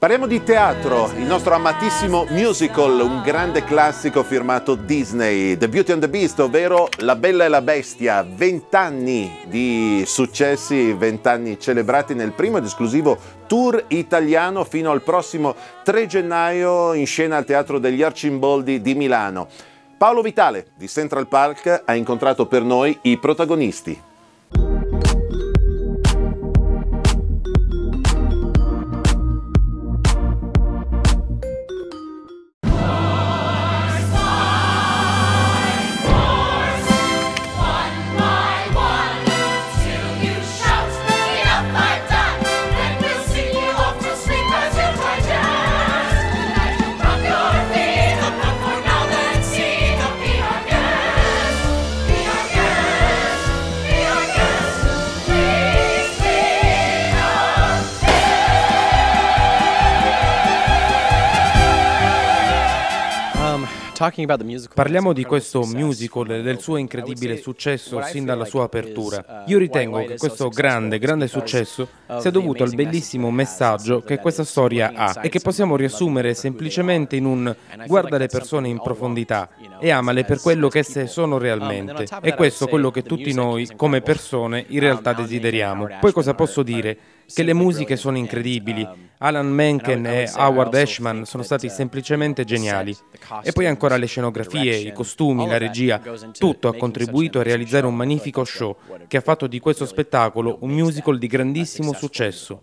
Parliamo di teatro, il nostro amatissimo musical, un grande classico firmato Disney, The Beauty and the Beast, ovvero La Bella e la Bestia, vent'anni di successi, vent'anni celebrati nel primo ed esclusivo tour italiano fino al prossimo 3 gennaio in scena al Teatro degli Arcimboldi di Milano. Paolo Vitale di Central Park ha incontrato per noi i protagonisti. Parliamo di questo musical e del suo incredibile successo sin dalla sua apertura. Io ritengo che questo grande, grande successo sia dovuto al bellissimo messaggio che questa storia ha e che possiamo riassumere semplicemente in un guarda le persone in profondità e amale per quello che esse sono realmente. E questo è quello che tutti noi, come persone, in realtà desideriamo. Poi cosa posso dire? Che le musiche sono incredibili. Alan Menken e Howard Ashman sono stati semplicemente geniali. E poi ancora le scenografie, i costumi, la regia, tutto ha contribuito a realizzare un magnifico show che ha fatto di questo spettacolo un musical di grandissimo successo.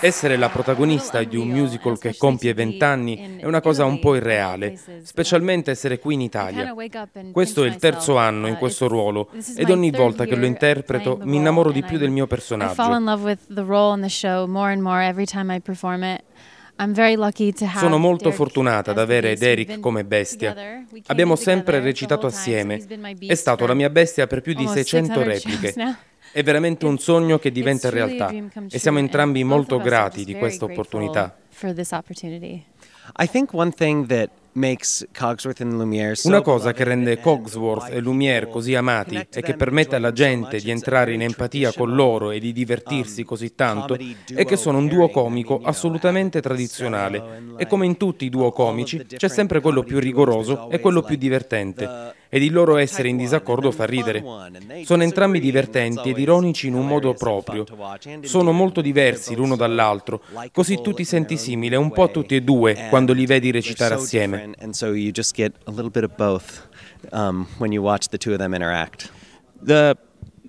Essere la protagonista di un musical che compie 20 anni è una cosa un po' irreale, specialmente essere qui in Italia. Questo è il terzo anno in uh, questo ruolo ed ogni volta che lo interpreto mi innamoro di più del mio personaggio. Sono molto fortunata ad avere Derek come bestia. Abbiamo sempre recitato assieme. È stato la mia bestia per più di 600 repliche. È veramente un sogno che diventa realtà e siamo entrambi molto grati di questa opportunità. I think one thing that una cosa che rende Cogsworth e Lumière così amati e che permette alla gente di entrare in empatia con loro e di divertirsi um, così tanto è che sono un duo comico assolutamente tradizionale. e come in tutti i duo comici c'è sempre quello più rigoroso e quello più divertente ed il loro essere in disaccordo fa ridere. Sono entrambi divertenti ed ironici in un modo proprio. Sono molto diversi l'uno dall'altro, così tu ti senti simile un po' a tutti e due quando li vedi recitare assieme. Um, the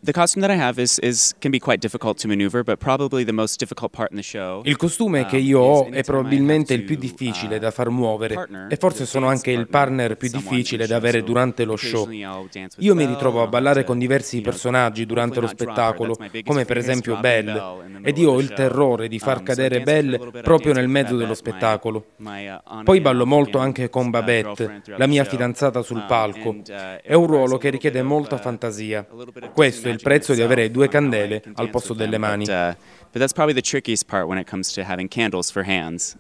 two of them interact. The The costume that I have is, is, can be quite difficult to maneuver, but probably the most difficult part in the show. Il costume che um, io ho è probabilmente il più difficile da far muovere e forse sono anche il partner più difficile da avere durante lo show. Io mi ritrovo a ballare con diversi personaggi durante lo spettacolo, come per esempio Belle, ed io ho il terrore di far um, cadere Belle proprio nel mezzo dello spettacolo. Uh, Poi ballo molto anche con uh, Babette, la mia fidanzata sul um, palco. Uh, è un ruolo che richiede molta fantasia. Questo è il prezzo di avere due candele al posto delle mani. But, uh, but that's probably the trickiest part when it comes to having candles for hands.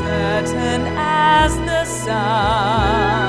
Certain as the sun.